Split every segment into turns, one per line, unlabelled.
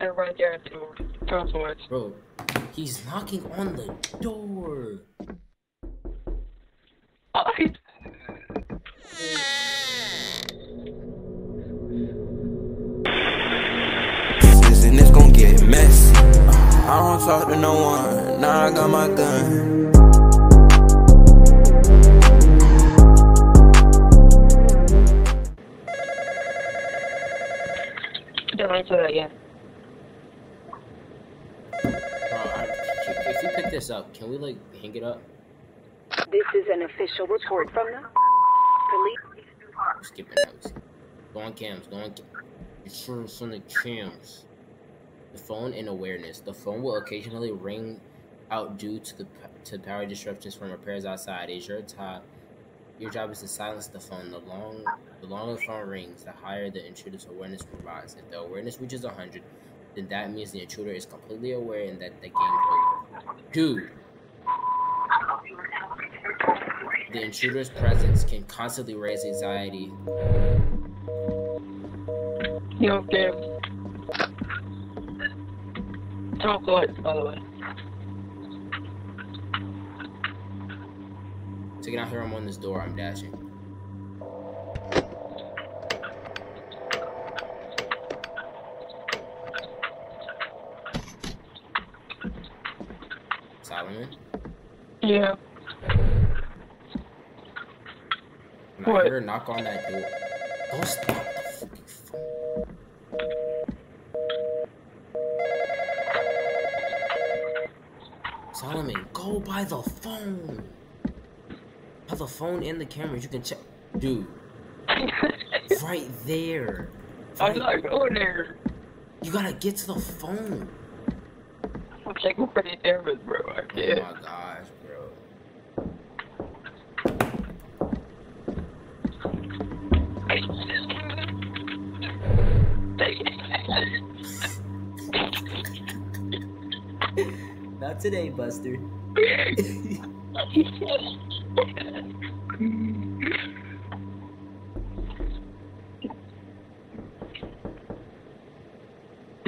And right there at the door. Crosswords.
Bro, he's knocking on the door.
Oh, he-
and it's gon' get messy. I don't talk to no one, now I got my gun.
Don't answer that yet.
Bro, I, if this up, can we like hang it up?
This is an official report from the police.
Skipping out. Go on cams. Go on. Cam. Insurance on the cams. The phone in awareness. The phone will occasionally ring out due to the to power disruptions from repairs outside. It is your job. Your job is to silence the phone. The long the longer the phone rings, the higher the intruder's awareness will rise. If the awareness reaches 100, then that means the intruder is completely aware and that the game's over. Dude. The intruder's presence can constantly raise anxiety.
You don't okay? Talk lights, by the way.
Taking out here, I'm on this door, I'm dashing. Solomon?
Yeah. What?
knock on that door. Don't stop the fucking phone. Solomon, go by the phone. By the phone and the cameras, you can check. Dude, right there.
I'm
Right-
not going there.
You gotta get to the phone.
I'm checking for the cameras, bro. I
Oh
can't.
my gosh, bro. Not today, Buster.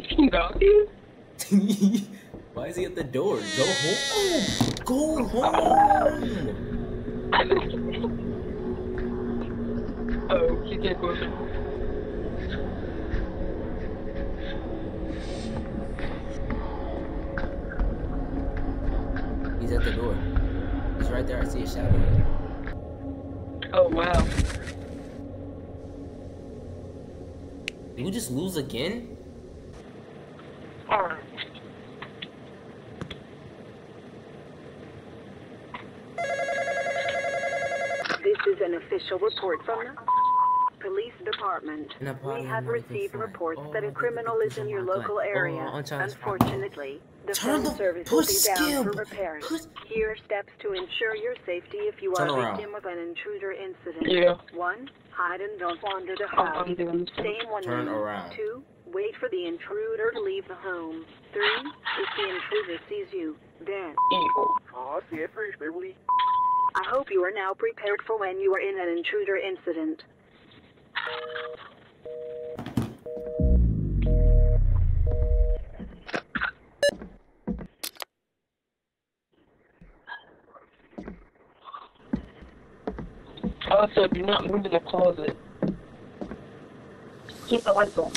You know,
Why is he at the door? Go home. Go home.
oh, you can't go.
He's at the door. He's right there. I see a shadow.
Oh, wow.
Did we just lose again?
Alright.
This is an official report from the police department.
In
We have received reports that
Oh,
a criminal is in your local area.
Oh,
Unfortunately, the
Turn
phone
the-
service will
push
be down for
skip.
repairs. Here are steps to ensure your safety if you are a
around.
victim of an intruder incident.
Yeah.
One, hide and don't wander the
Oh,
house.
I'm doing
Stay in one
Turn
room. Two, wait for the intruder to leave the home. Three, if the intruder sees you, then.
evil.
I hope you are now prepared for when you are in an intruder incident.
Also, do not move in the closet. Keep the lights on.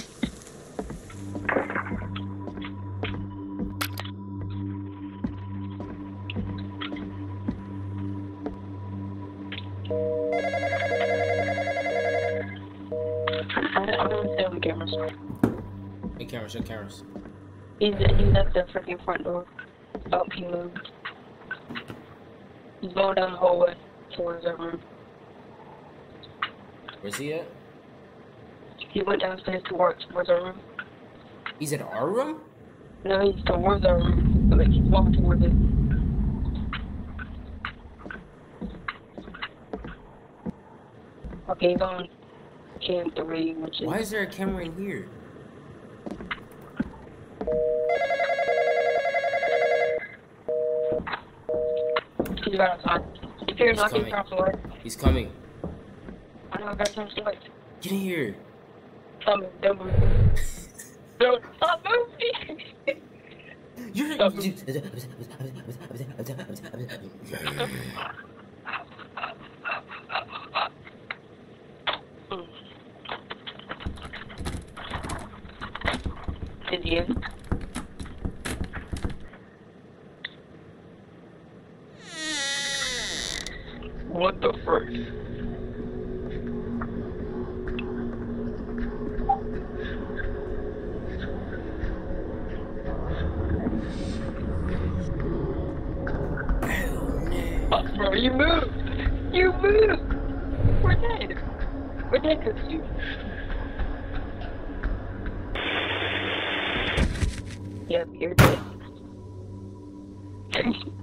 I, don't stay on cameras.
Hey, cameras, show cameras.
He's, he's at the freaking front door. Oh, he moved. He's going down the hallway towards that room.
Where's he at?
He went downstairs to work towards our room.
He's at our room?
No, he's towards our room. But he's walking towards it. Okay, he's on cam three, which is
Why is there a camera in here?
outside. If you're
He's
knocking
coming.
across the way,
He's coming.
I know I got some lights.
Get in here.
Tell me, don't move. Don't stop moving. Did you? What the frick? You moved! You moved! We're dead! We're dead because you. Yep, you're dead.